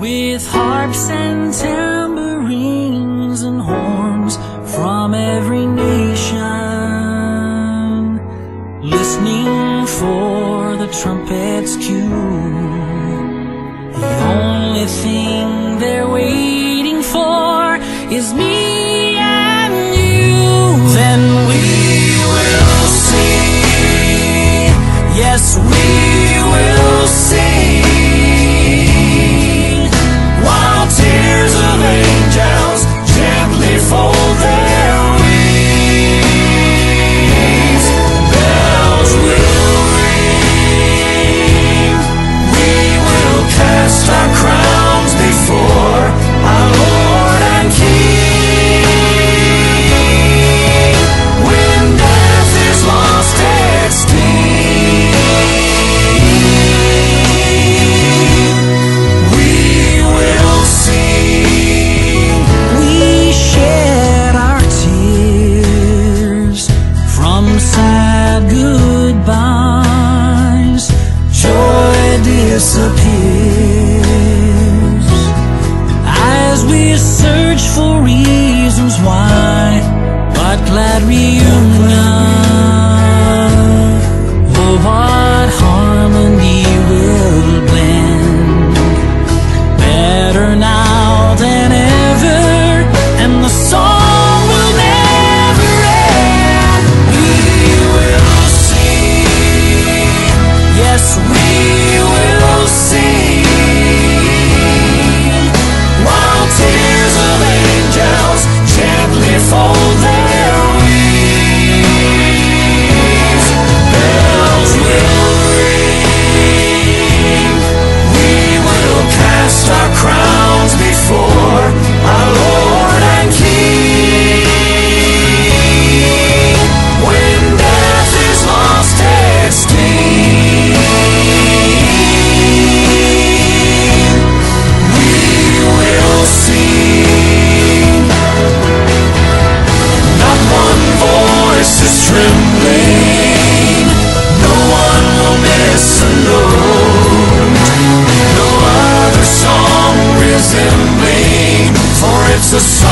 with harps and tambourines and horns from every nation, listening for the trumpet's cue. The only thing they're waiting for is me disappears. As we search for reasons It's a song.